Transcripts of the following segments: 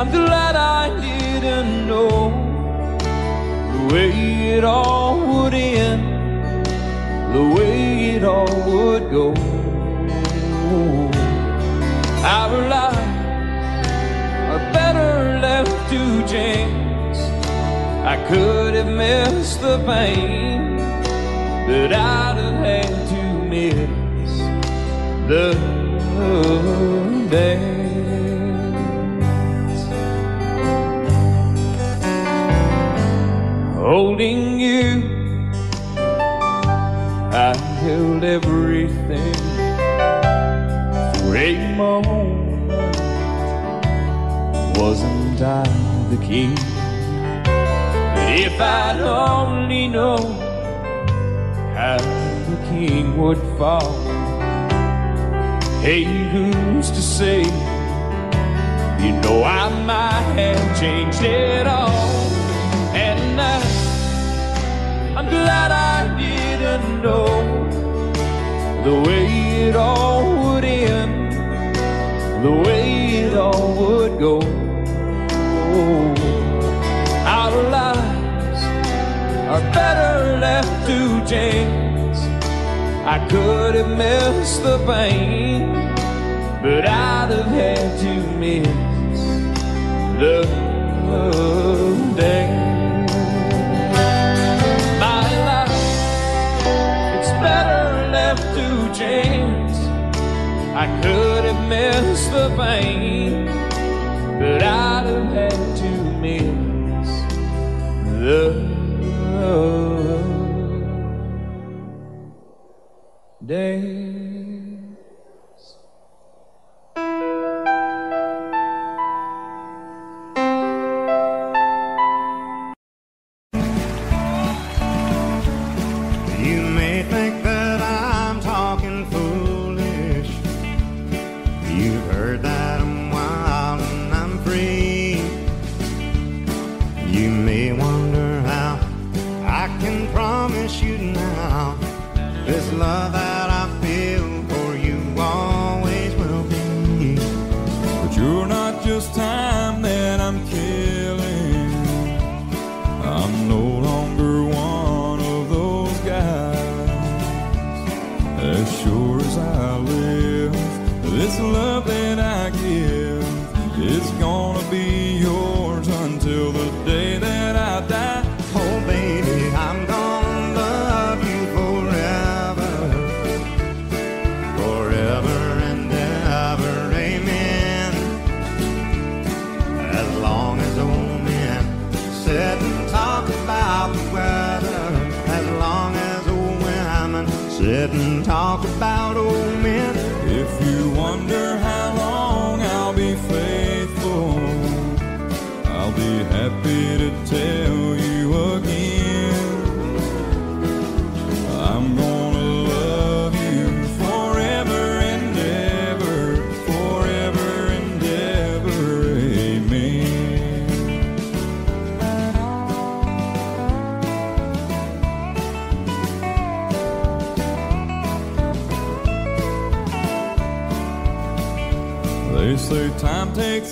I'm glad I didn't know the way it all would end, the way it all would go. Our lives are better left to chance. I could have missed the pain, but I'd have had to miss the dance. Holding you, I held everything for a moment. Wasn't I the king? If I'd only known how the king would fall. Hey, who's to say? You know I might have changed it all. I'm glad I didn't know the way it all would end, the way it all would go. Our lives are better left to chance. I could have missed the pain, but I'd have had to miss the dance. The pain,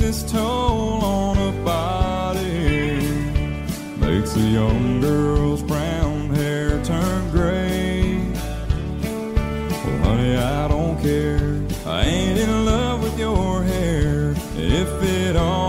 its toll on a body, makes a young girl's brown hair turn gray. Well, honey, I don't care. I ain't in love with your hair. If it all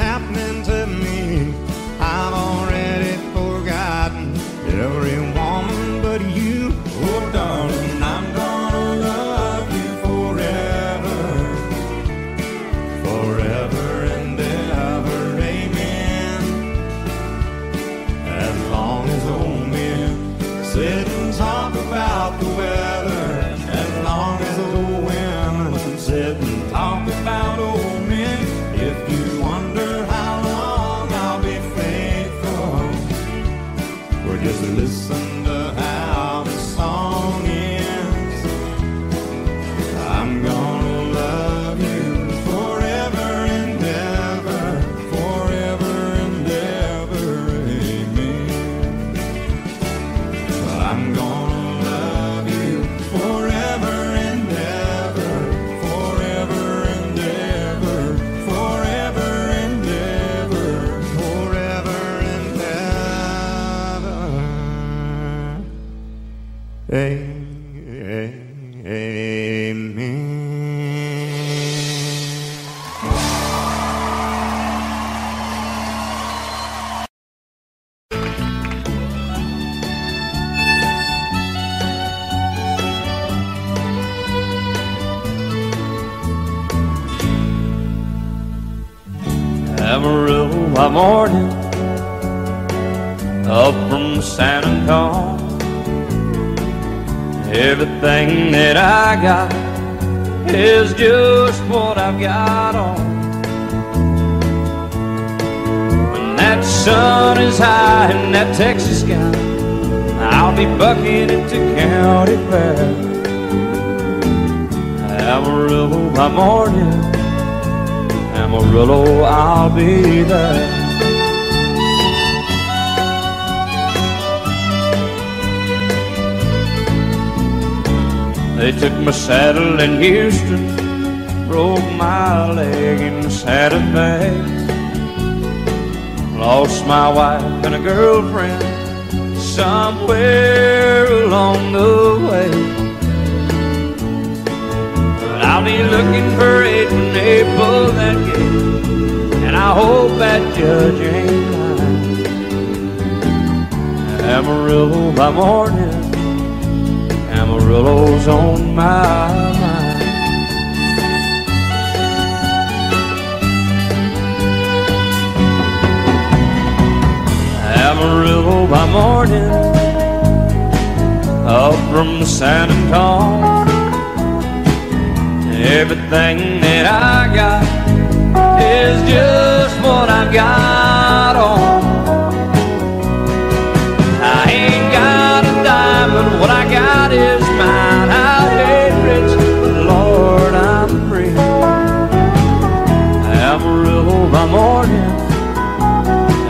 happening to me. By morning, Amarillo, oh, I'll be there. They took my saddle in Houston, broke my leg in Santa Fe. Lost my wife and a girlfriend somewhere along the way. I'll be looking for it they pull that gate, and I hope that judge ain't lying. Amarillo by morning. Amarillo's on my mind. Amarillo by morning, up from San Antonio. Everything that I got is just what I've got on. I ain't got a but what I got is mine. I ain't rich, but Lord, I'm free. Amarillo by morning,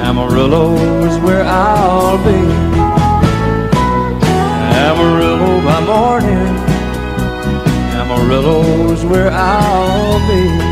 Amarillo is where I'll be. Amarillo is where I'll be.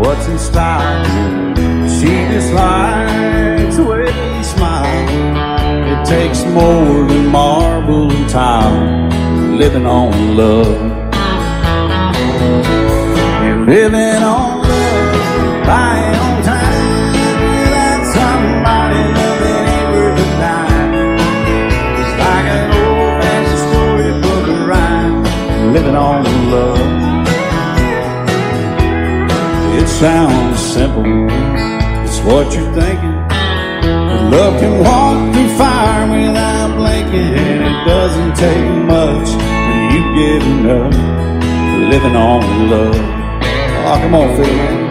What's in style. She just likes the way he smiles. It takes more than marble and tile, living on love. You're living on sounds simple, it's what you're thinking. But love can walk through fire without blinking, and it doesn't take much for you giving up living on love. Oh, come on, Phil,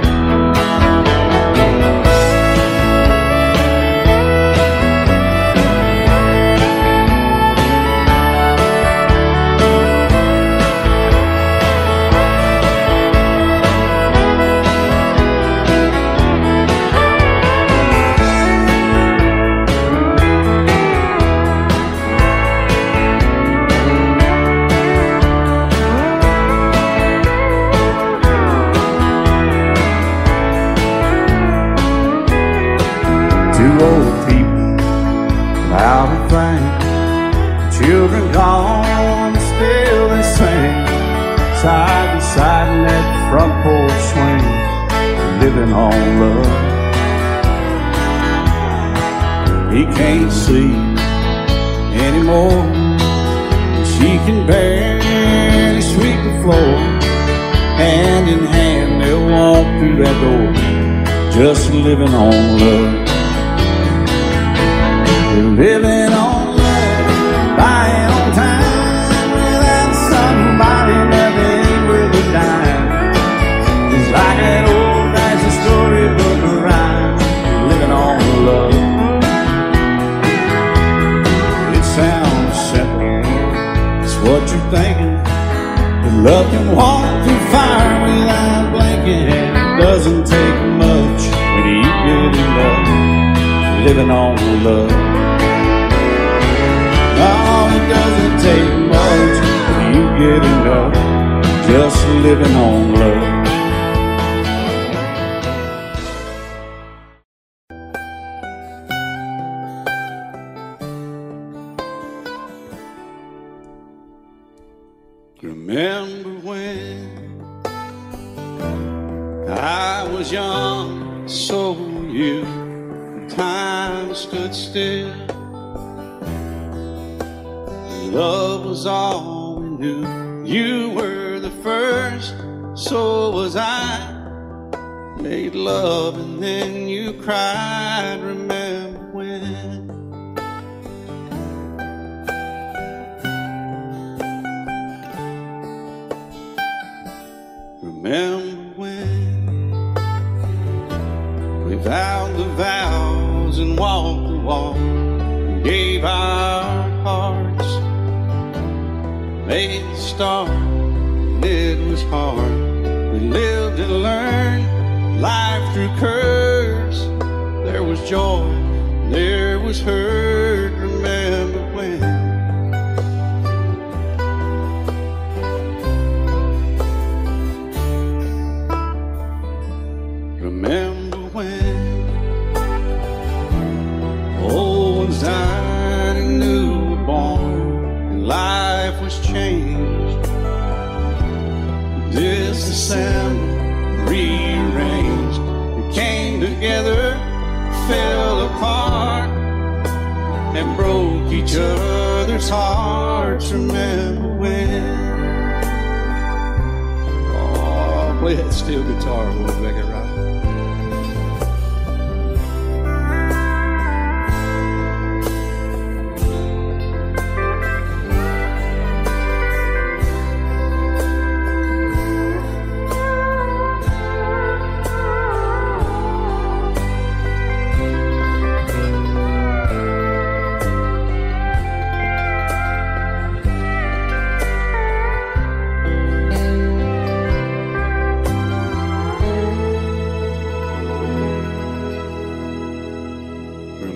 living on love. Enough just living on love.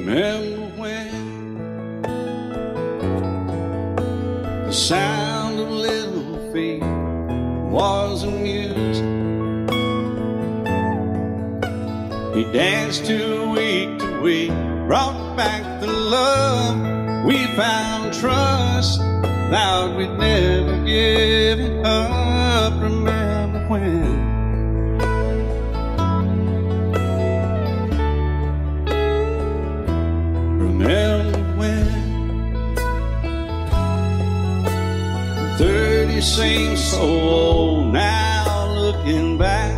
Remember when the sound of little feet was amused? He danced to week to week, brought back the love. We found trust, vowed we'd never give it up. Remember when? Remember when 30 seems so old now looking back.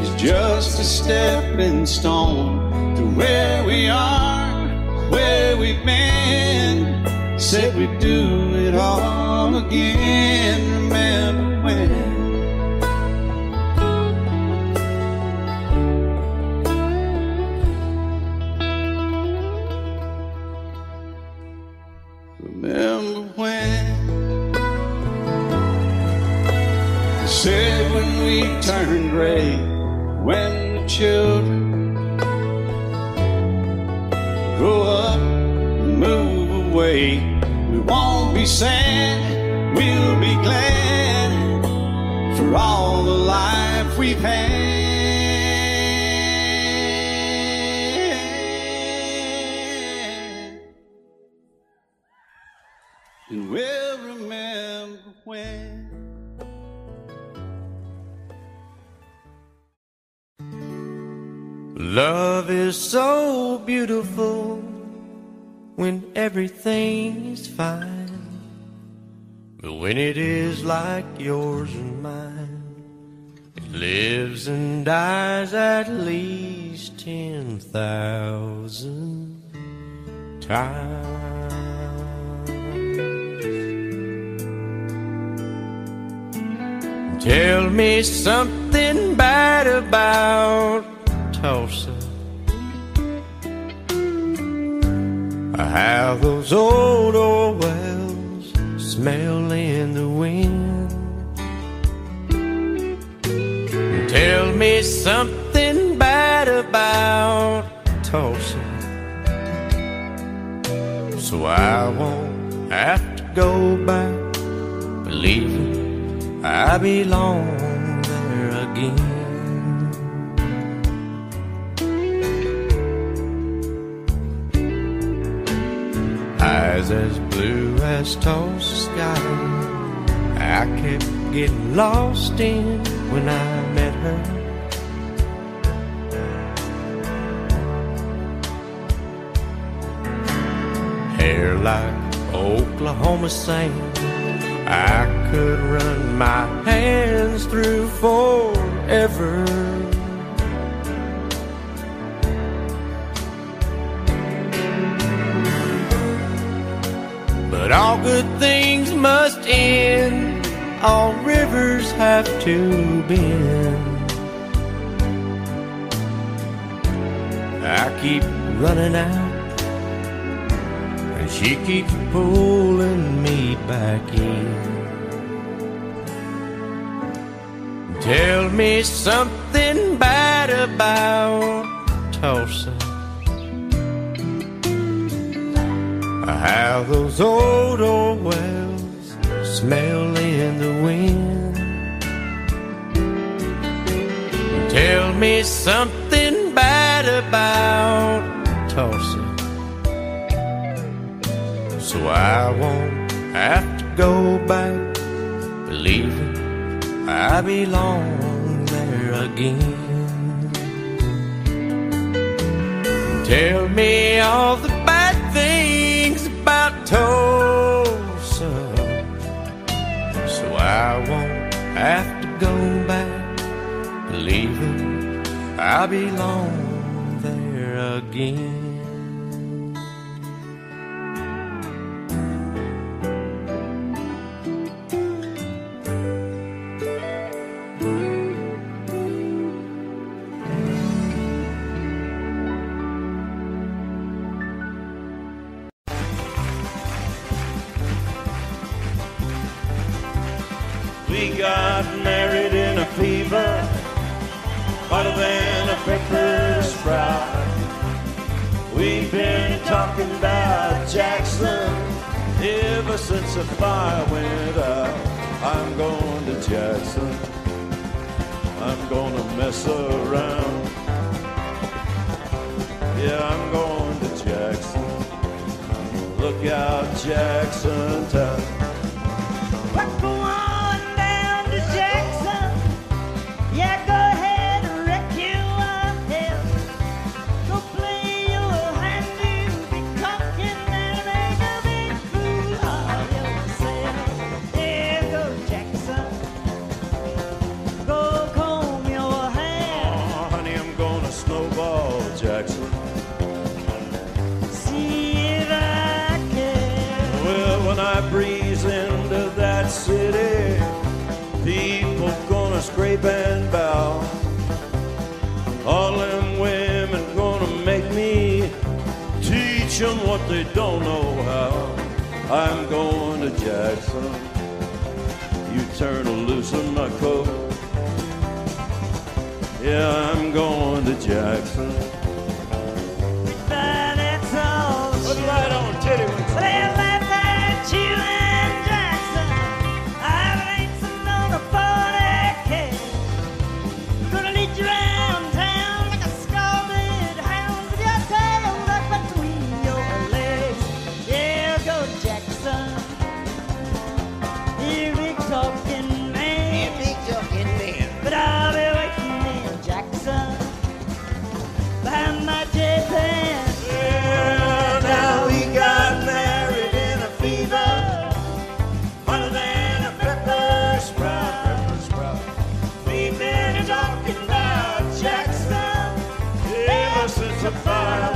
It's just a stepping stone to where we are, where we've been. Said we'd do it all again. Remember when fine. But when it is like yours and mine, it lives and dies at least 10,000 times. Tell me something bad about Tulsa. How those old oil wells smell in the wind. Tell me something bad about Tulsa. So I won't have to go back believing I belong As blue as Tulsa sky. I kept getting lost in when I met her. Hair like Oklahoma sand. I could run my hands through forever. But all good things must end, all rivers have to bend. I keep running out, and she keeps pulling me back in. Tell me something bad about Tulsa. How those old old wells smell in the wind. Tell me something bad about Tulsa. So I won't have to go back believing I belong there again. Tell me all the have to go back believing I belong there again. Since fire went out. I'm going to Jackson. I'm gonna mess around. Yeah, I'm going to Jackson. Look out, Jackson Town. They don't know how. I'm going to Jackson. You turn loose in my coat. Yeah, I'm going to Jackson. house is a fire.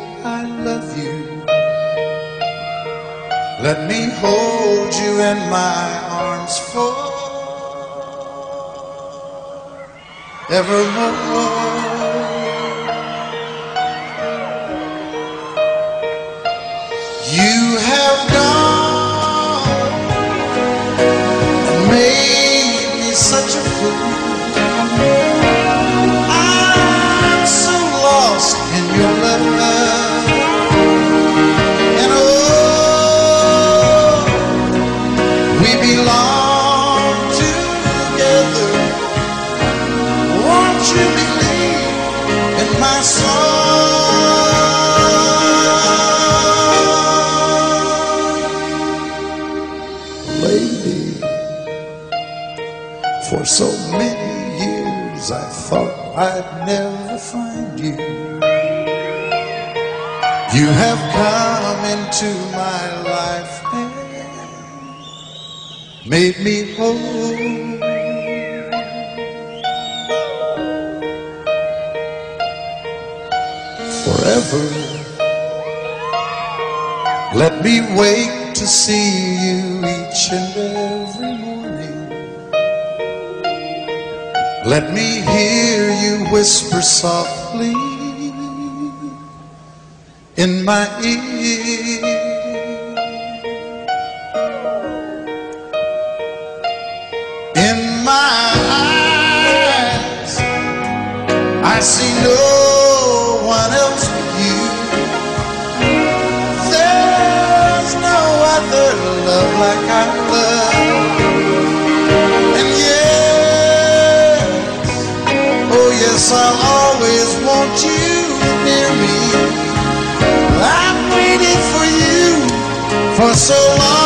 Let me hold you in my arms forevermore. Let me hear you whisper softly in my ear. In my eyes, I see no one else but you. There's no other love like I'll always want you near me. I've waited for you for so long.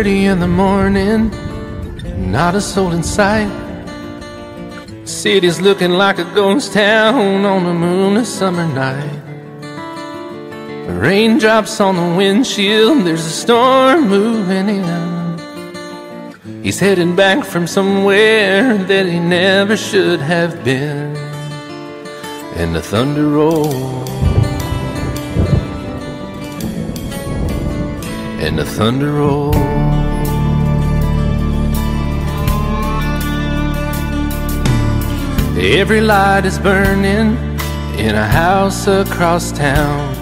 Thirty in the morning, not a soul in sight. City's looking like a ghost town on a moonless summer night. Raindrops on the windshield, there's a storm moving in. He's heading back from somewhere that he never should have been. And the thunder rolls. and the thunder roll. Every light is burning in a house across town.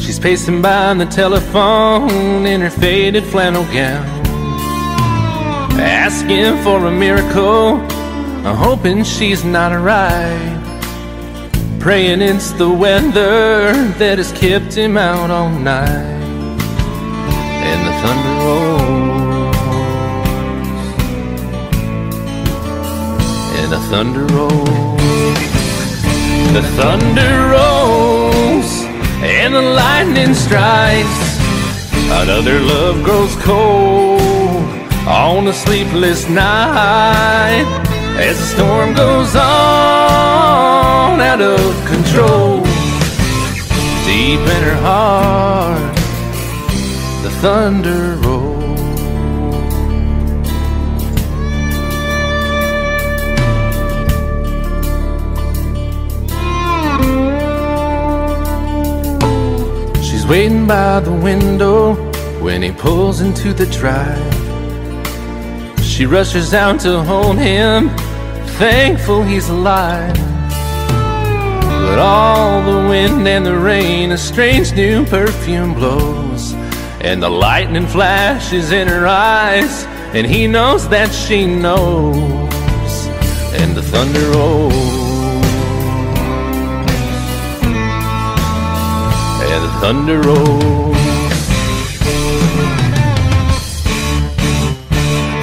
She's pacing by on the telephone in her faded flannel gown. Asking for a miracle, hoping she's not alright. Praying it's the weather that has kept him out all night thunder rolls. And a thunder rolls the thunder rolls. And the lightning strikes. Another love grows cold on a sleepless night. As the storm goes on out of control. Deep in her heart thunder roll. She's waiting by the window when he pulls into the drive. She rushes out to hold him, thankful he's alive. But all the wind and the rain, a strange new perfume blows. And the lightning flashes in her eyes, and he knows that she knows. And the thunder rolls, and the thunder rolls.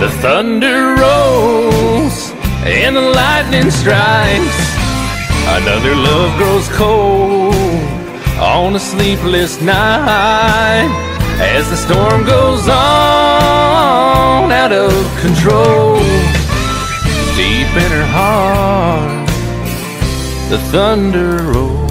The thunder rolls, and the lightning strikes. Another love grows cold on a sleepless night as the storm goes on out of control. Deep in her heart, the thunder rolls.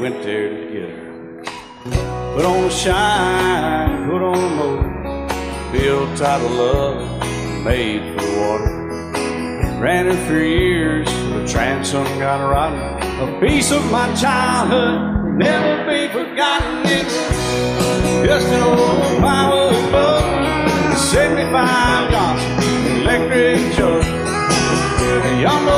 Went there to get her. Put on a shine, put on a motor, built out of love, made for water. Ran her for years, the transom got rotten. A piece of my childhood never be forgotten. It's just an old power boat, 75 Johnson electric truck. A young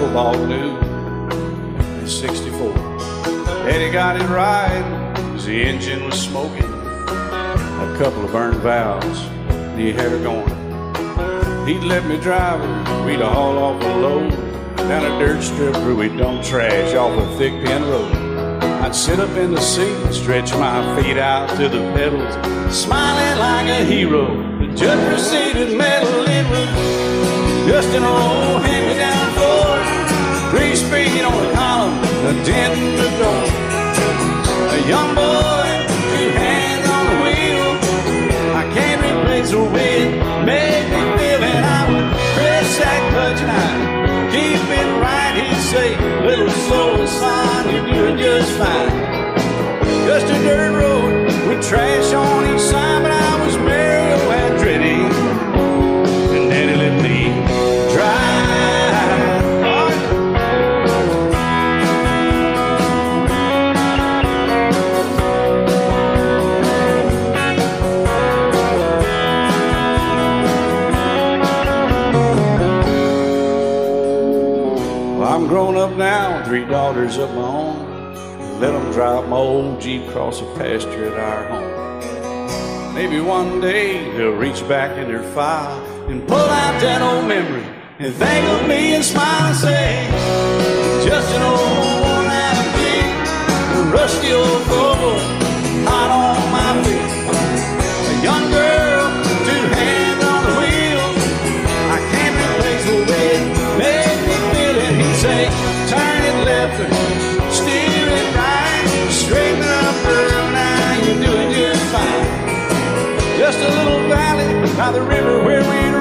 my uncle bought new at 64. Daddy got it right, 'cause the engine was smoking, a couple of burned valves, he had her going. He'd let me drive her, we'd haul off a load down a dirt strip where we dump trash off a thick pin road. I'd sit up in the seat and stretch my feet out to the pedals, smiling like a hero. Judge proceeded metal, it was just an old Ford, speed on the column, a dent in the door. A young boy, two hands on the wheel. I can't replace the way it made me feel, and I would press that clutch and I keep it right. He'd say, "Little slow, son, you're doing just fine." Just a dirt road with trash on each side, but I daughters of my own. Let them drive my old Jeep across the pasture at our home. Maybe one day they'll reach back in their file and pull out that old memory and think of me and smile and say, just an old worn out rusty old Volvo, the river where we'd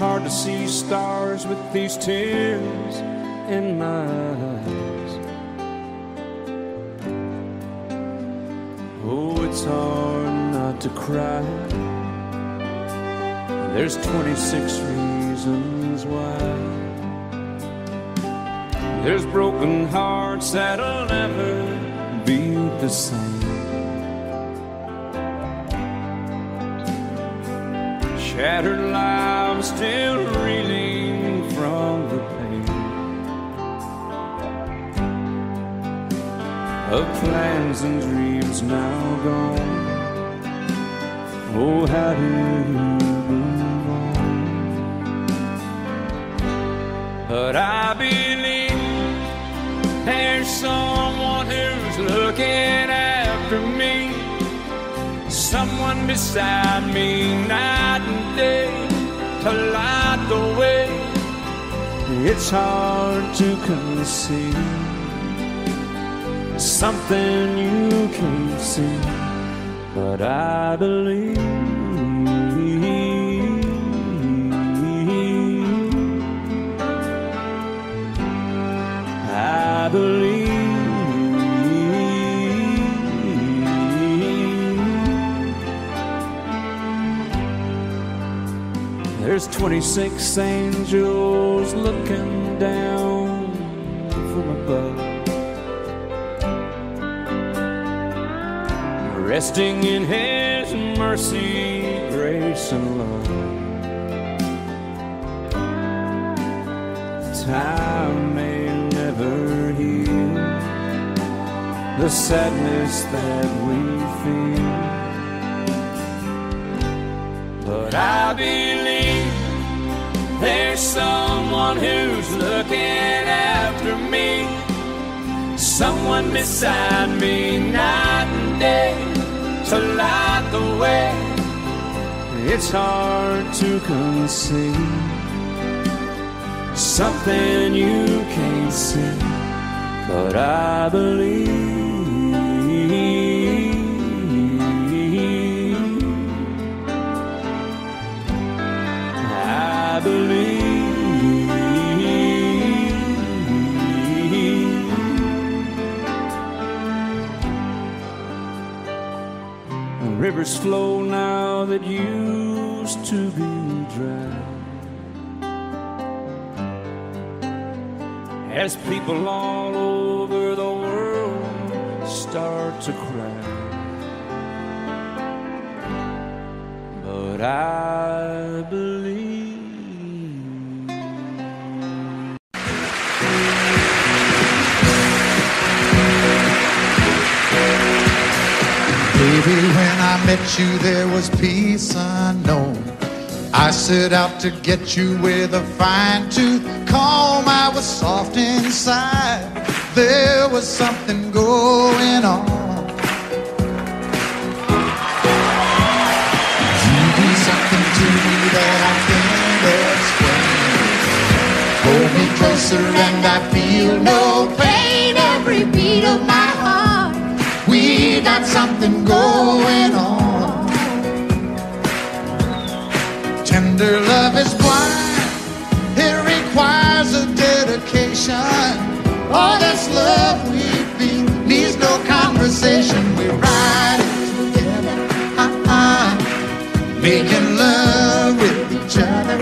hard to see stars with these tears in my eyes. Oh, it's hard not to cry. There's 26 reasons why. There's broken hearts that'll never be the same. Shattered lives still reeling from the pain of plans and dreams now gone. Oh, how do you move on? But I believe there's someone who's looking after me. Someone beside me night and day to light the way. It's hard to conceive something you can't see, but I believe. I believe. 26 angels looking down from above. Resting in His mercy, grace, and love. Time may never heal the sadness that we feel. But I believe there's someone who's looking after me. Someone beside me night and day to light the way. It's hard to conceive something you can't see, but I believe. Rivers flow now that used to be dry. as people all over the world start to cry. But I believe. Baby, when I met you, there was peace unknown. I set out to get you with a fine tooth comb. I was soft inside. There was something going on. You do something to me that I can't explain. Hold me closer and I feel no pain. Every beat of my we got something going on. Tender love is blind. It requires a dedication. All this love we feel needs no conversation. We ride it together, uh-uh. making love with each other.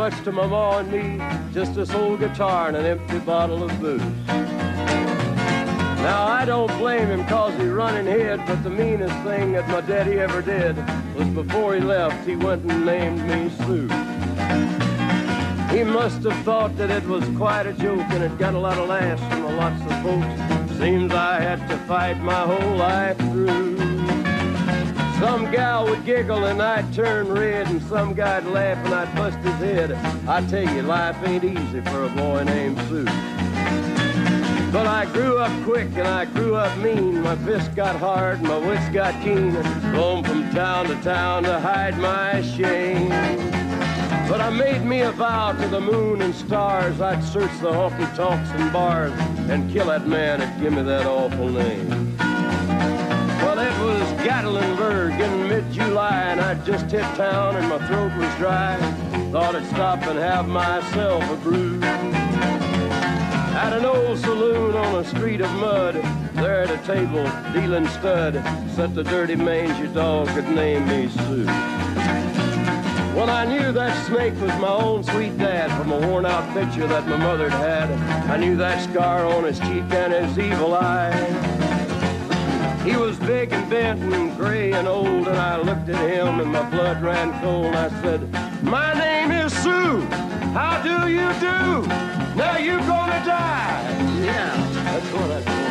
Much to my ma and me. Just this old guitar and an empty bottle of booze. Now, I don't blame him cause he running hid, but the meanest thing that my daddy ever did was before he left, he went and named me Sue. He must have thought that it was quite a joke and it got a lot of laughs from lots of folks. Seems I had to fight my whole life through. Some gal would giggle and I'd turn red, and some guy'd laugh and I'd bust his head. I tell you, life ain't easy for a boy named Sue. But I grew up quick and I grew up mean. My fists got hard, and my wits got keen. Roamed from town to town to hide my shame. But I made me a vow to the moon and stars I'd search the honky tonks and bars and kill that man that give me that awful name. Gatlinburg in mid-July, and I'd just hit town and my throat was dry. Thought I'd stop and have myself a brew. At an old saloon on a street of mud, there at a table, dealing stud, sat the dirty mangy dog that named me Sue. Well, I knew that snake was my own sweet dad from a worn out picture that my mother'd had. I knew that scar on his cheek and his evil eye. He was big and bent and gray and old, and I looked at him and my blood ran cold. I said, My name is Sue. How do you do? Now you're gonna die. Yeah, that's what I told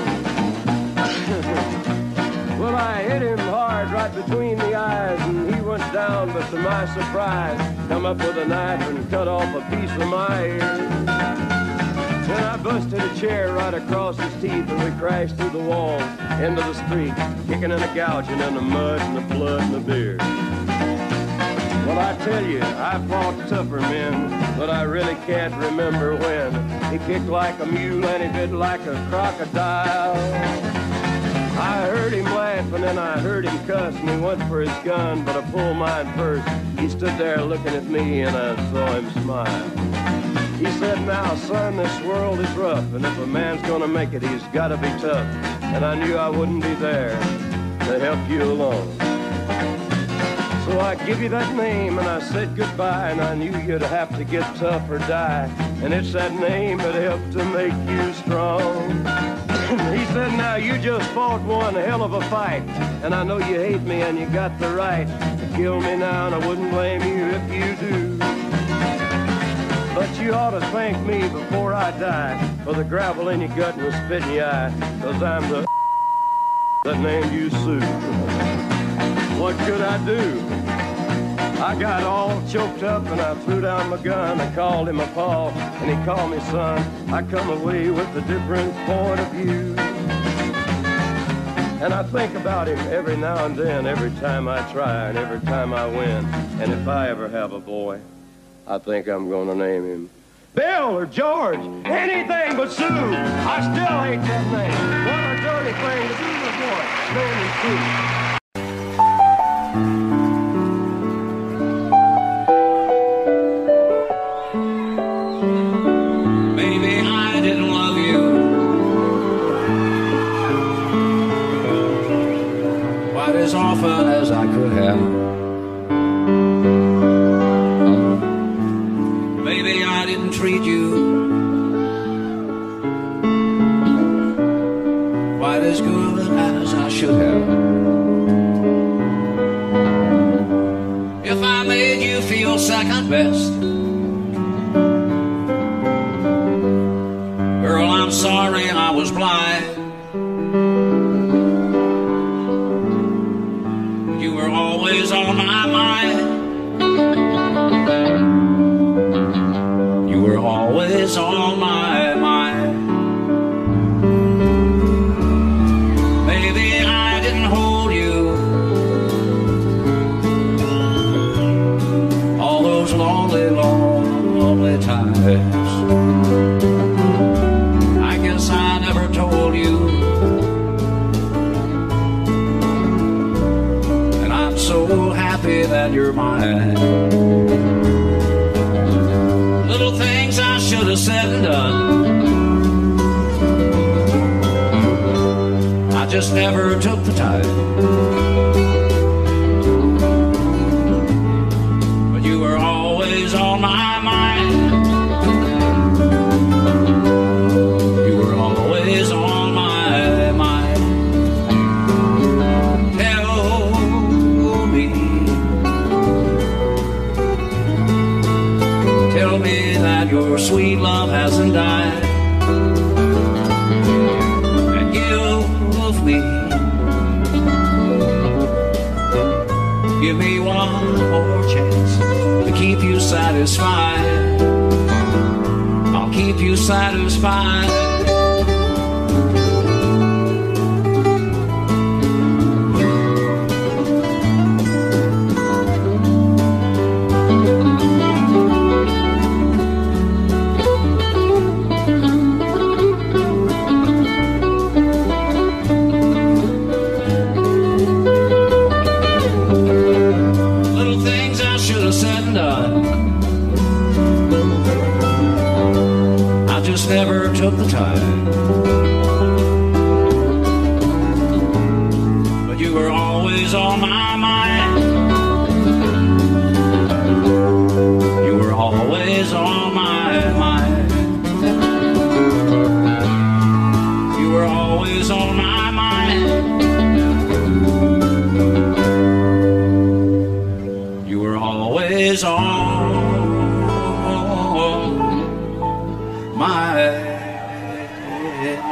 well, I hit him hard right between the eyes, and he went down, but to my surprise, come up with a knife and cut off a piece of my ear. Chair right across his teeth and we crashed through the walls into the street, kicking and a gouging in the mud and the blood and the beer. Well, I tell you, I fought tougher men, but I really can't remember when. He kicked like a mule and he bit like a crocodile. I heard him laugh and then I heard him cuss and he went for his gun, but I pulled mine first. He stood there looking at me and I saw him smile. He said, now, son, this world is rough, and if a man's gonna make it, he's gotta be tough. And I knew I wouldn't be there to help you along. So I give you that name, and I said goodbye, and I knew you'd have to get tough or die. And it's that name that helped to make you strong. he said, now, you just fought one hell of a fight, and I know you hate me, and you got the right to kill me now, and I wouldn't blame you if you do. But you ought to thank me before I die for the gravel in your gut and the spit in your eye, cause I'm the that named you Sue. What could I do? I got all choked up and I threw down my gun. I called him a paw and he called me son. I come away with a different point of view. And I think about him every now and then, every time I try and every time I win. And if I ever have a boy, I think I'm gonna name him Bill or George, anything but Sue. I still hate that name. What a dirty thing to do a boy. Sue.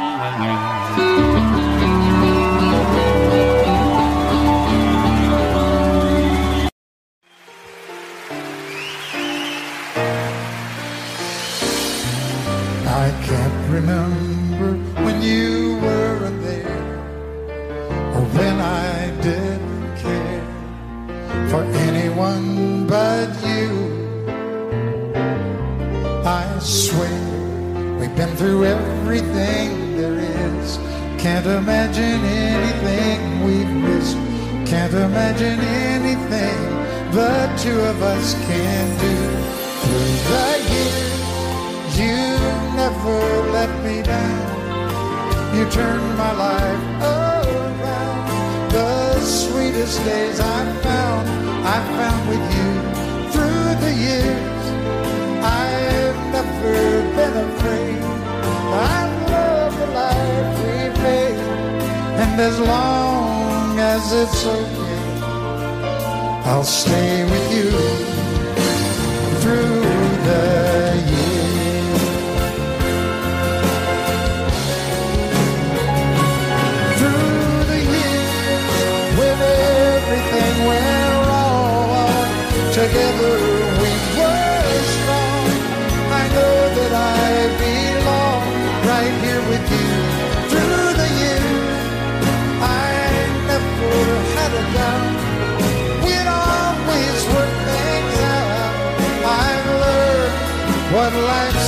On my through everything there is. Can't imagine anything we've missed. Can't imagine anything the two of us can do through the years. You never let me down. You turned my life around. The sweetest days I found, I found with you through the years. I've never been afraid. I love the life we made. And as long as it's okay, I'll stay with you through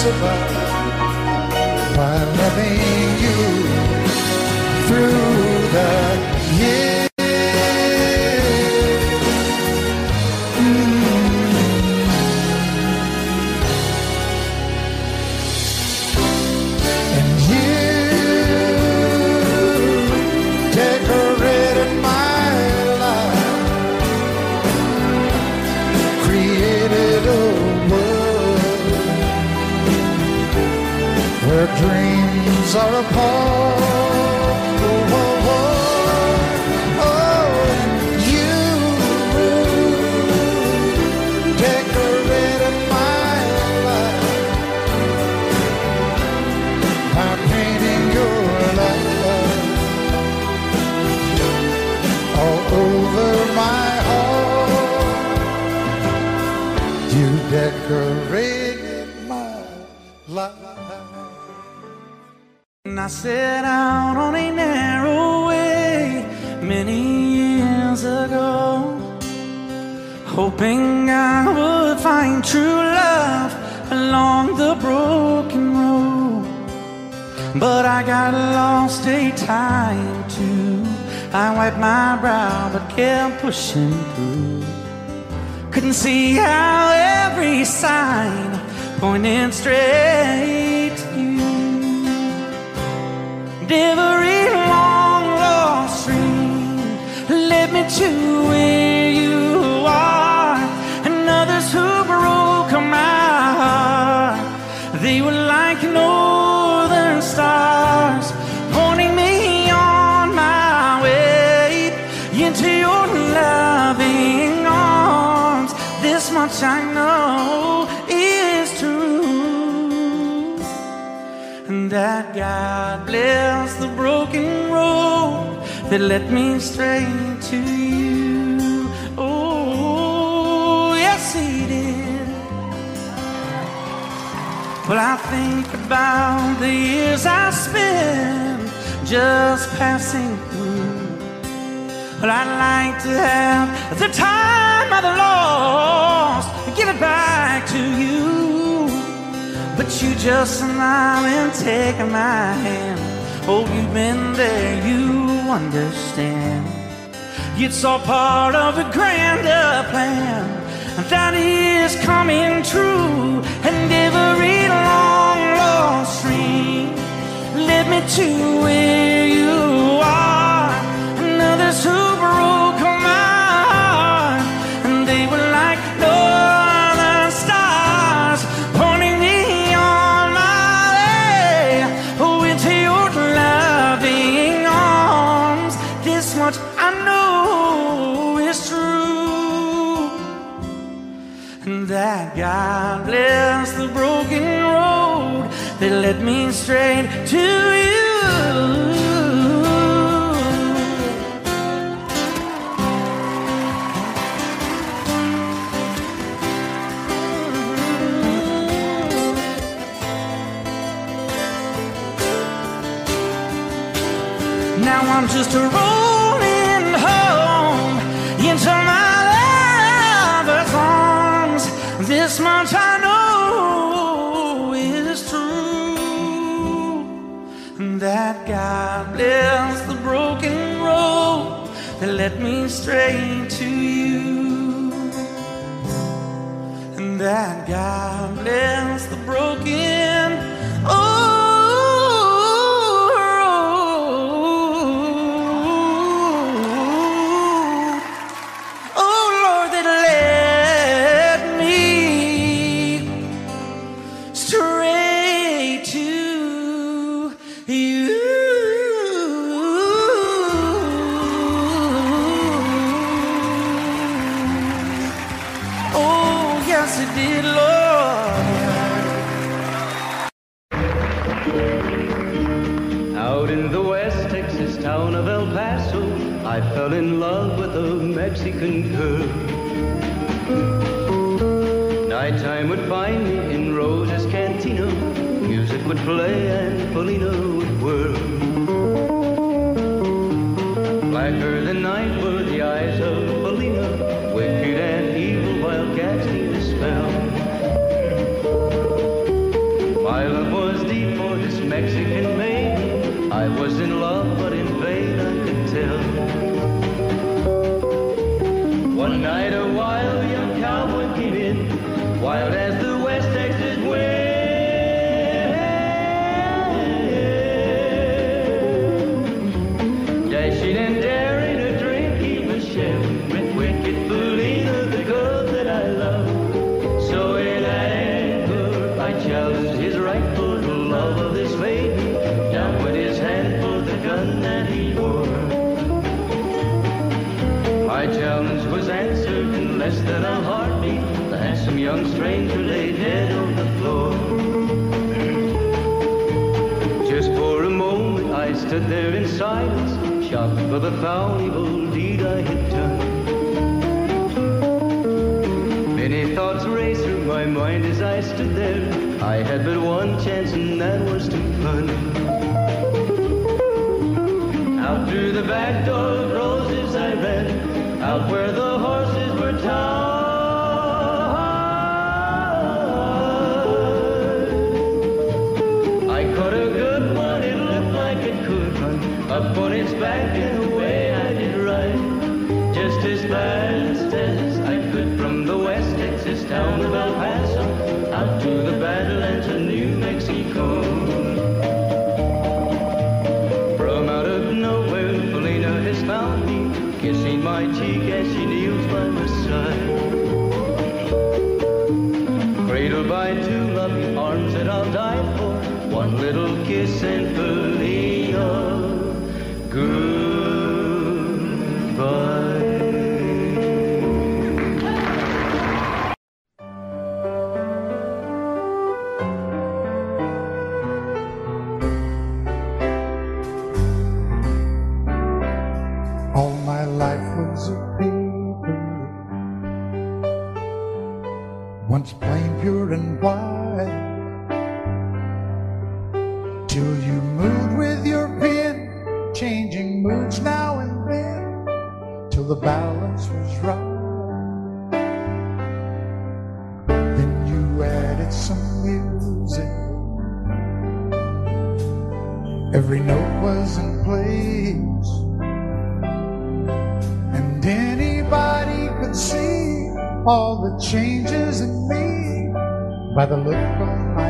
life's are apart. Set out on a narrow way many years ago, hoping I would find true love along the broken road. But I got lost a time too. I wiped my brow but kept pushing through. Couldn't see how every sign pointed straight. Every long lost dream led me to where you are, and others who broke my heart. They were like northern stars, pointing me on my way into your loving arms. This much I know that God bless the broken road that led me straight to you. Oh, yes, He did. Well, I think about the years I spent just passing through. Well, I'd like to have the time of the lost give it back to you. You just smile and take my hand. Oh, you've been there, you understand. It's all part of a grander plan that is coming true. And every long lost dream led me to where you are. Super broke that led me straight to you. Now I'm just rolling led me straight to you. And that God bless play there in silence, shocked for the foul evil deed I had done. Many thoughts raced through my mind as I stood there. I had but one chance, and that was to run. Out through the back door of Rosa's I ran, out where the back all the changes in me by the look on my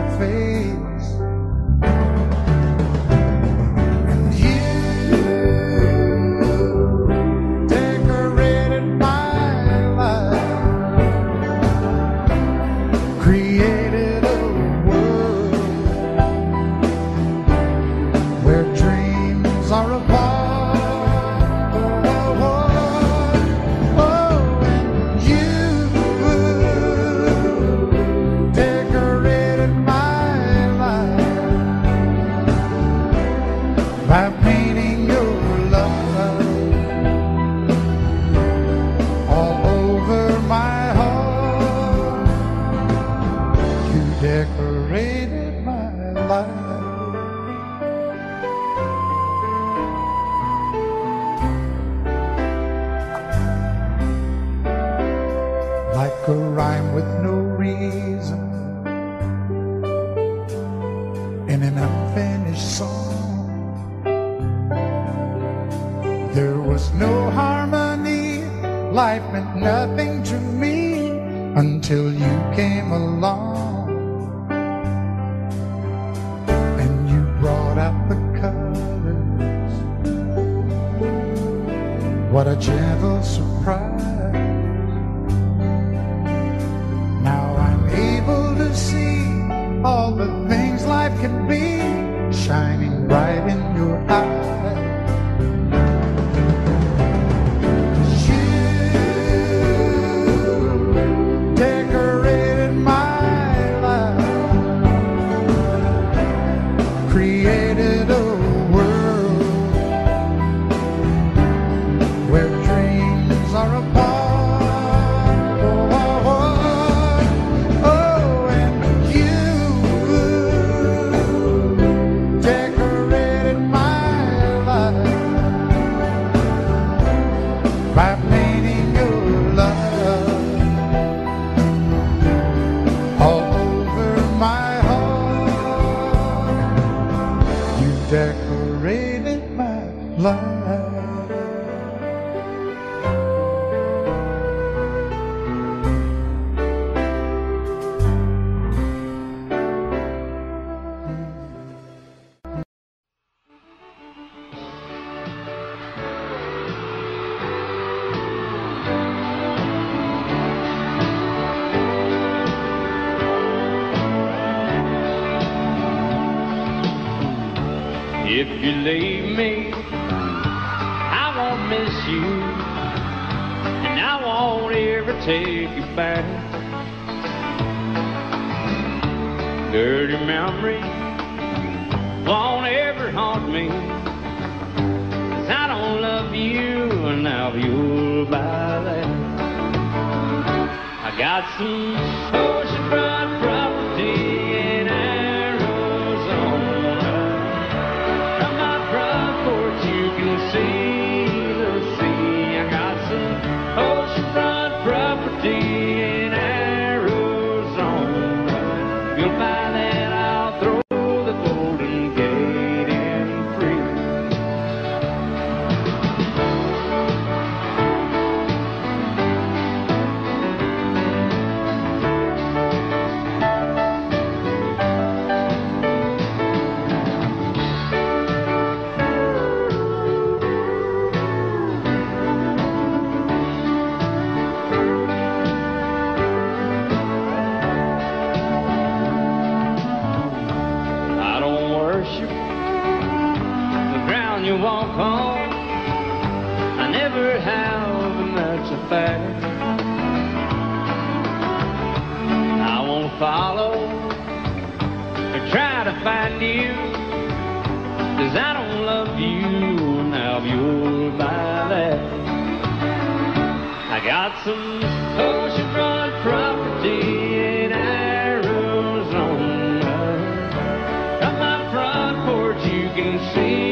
can see.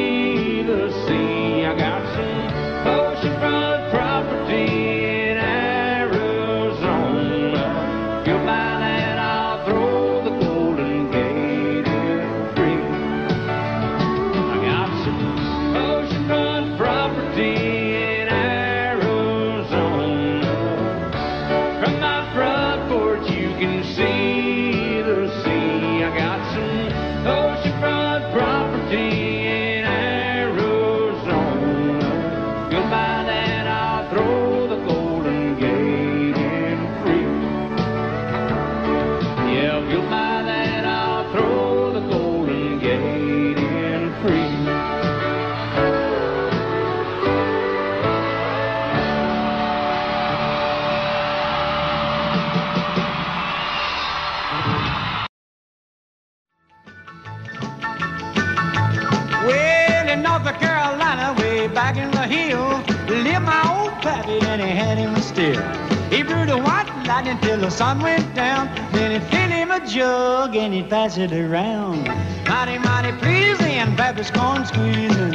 And he'd pass it around. Mighty, mighty pleasing, Baptist corn squeezing.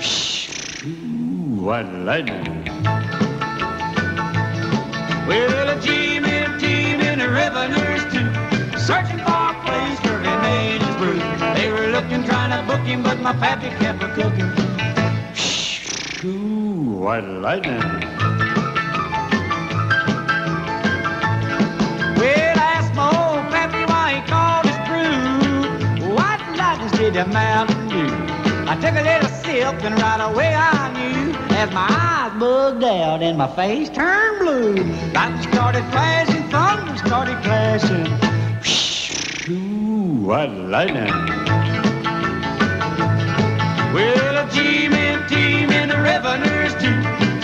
Shh, Ooh, white lightning. Well, a team and team in the river nurse too, searching for a place where he made his brew. They were looking, trying to book him, but my pappy kept a cooking. Shh, Ooh, white lightning. The Mountain Dew. I took a little sip and right away I knew as my eyes bugged out and my face turned blue. Lightning started flashing, thunder started clashing. Ooh, white lightning. Well, a team and team in the river too,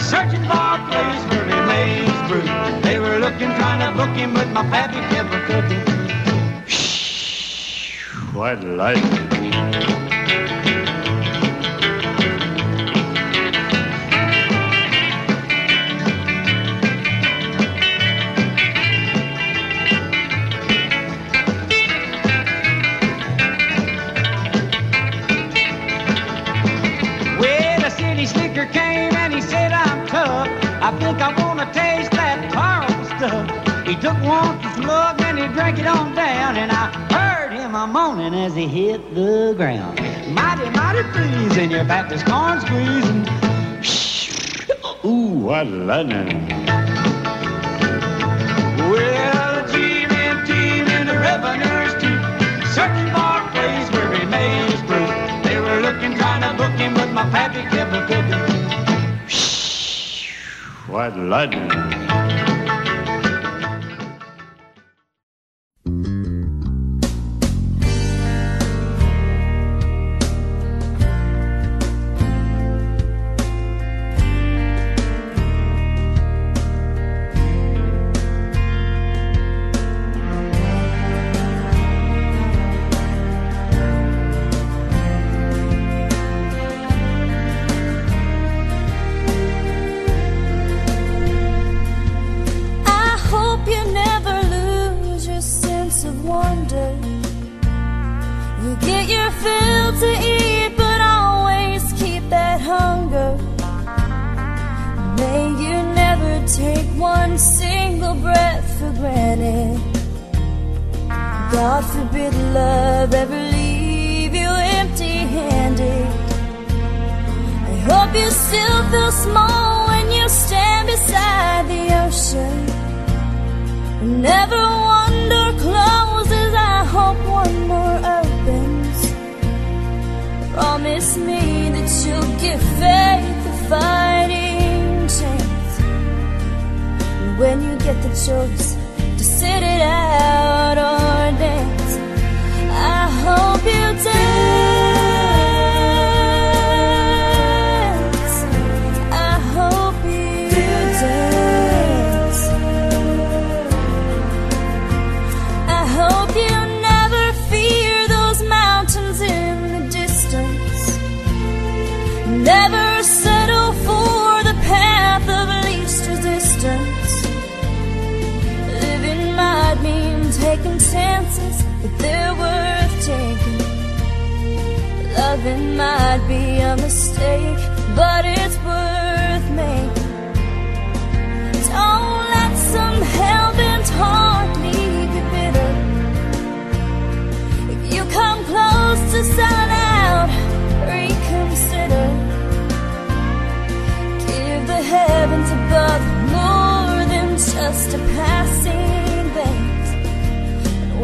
searching for a place where he made brew. They were looking, trying to book him, but my pappy kept a cooking. White lightning. Well, a as he hit the ground. Mighty, mighty pleasing, your back Baptist corn squeezing. Ooh, what lightning. Well, team and team in the revenuers too, searching for a place where he made his brew. They were looking, trying to book him, but my pappy kept a cooking. White lightning.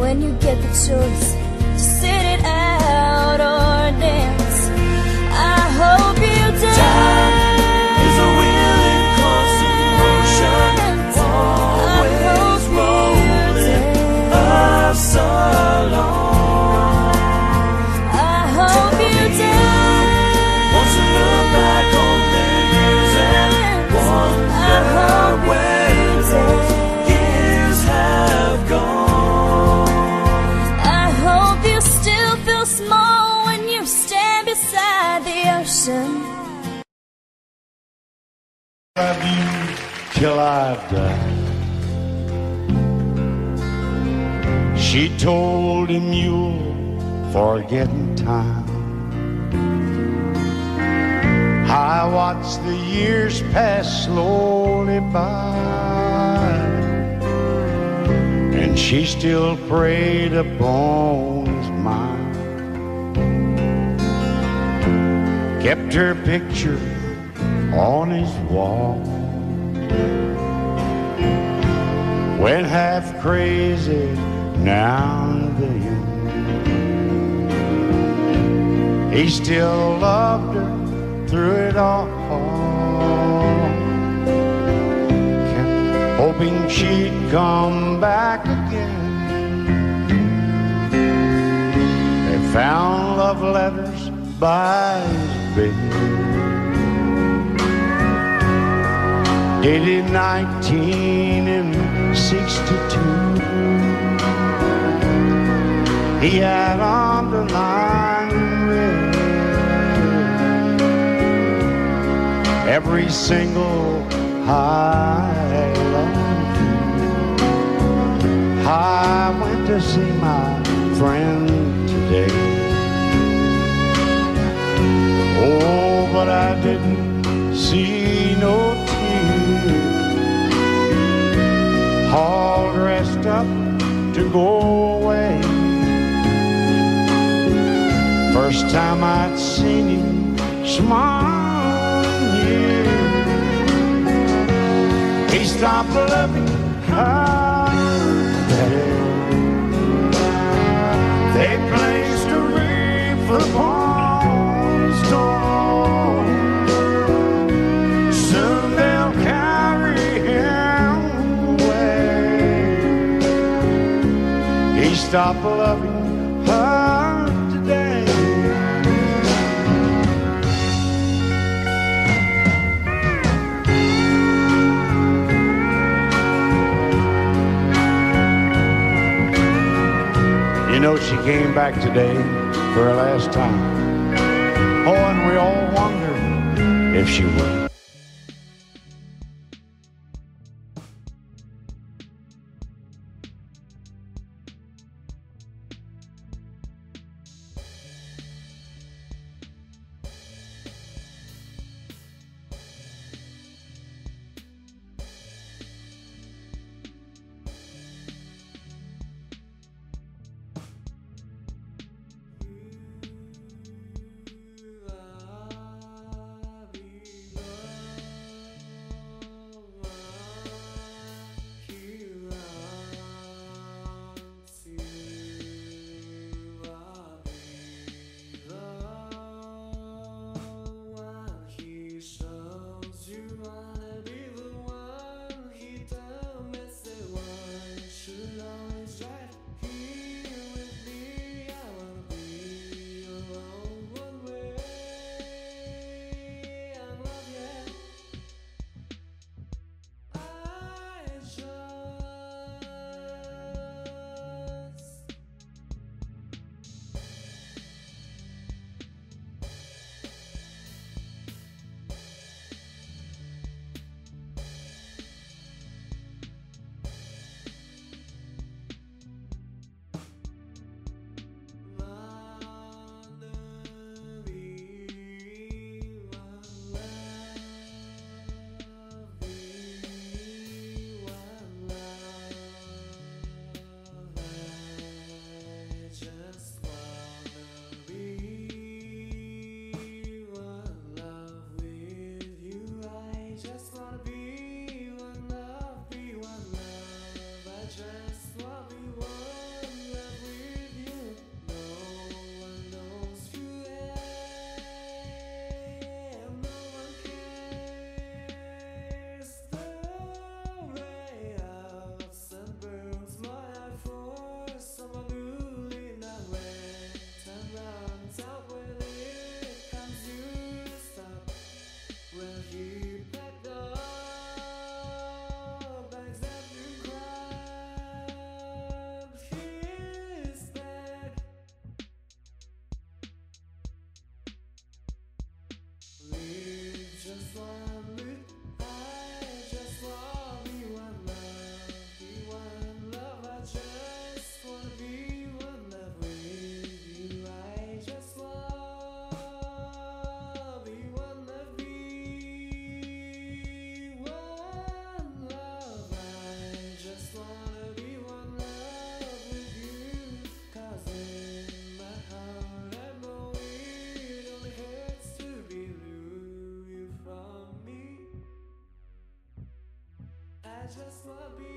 When you get the choice to sit it out or dance, told him you'll time. I watched the years pass slowly by, and she still preyed upon his mind. Kept her picture on his wall. Went half crazy now then. He still loved her through it all. Kept hoping she'd come back again. They found love letters by his bed. Dated 1962. He had underlined red every single love. I went to see my friend today. Oh, but I didn't see no tears. All dressed up to go First time I'd seen him smile years. He stopped loving her. They placed a wreath upon his. Soon they'll carry him away. He stopped loving know, she came back today for her last time. Oh, and we all wonder if she would. fly. I just wanna be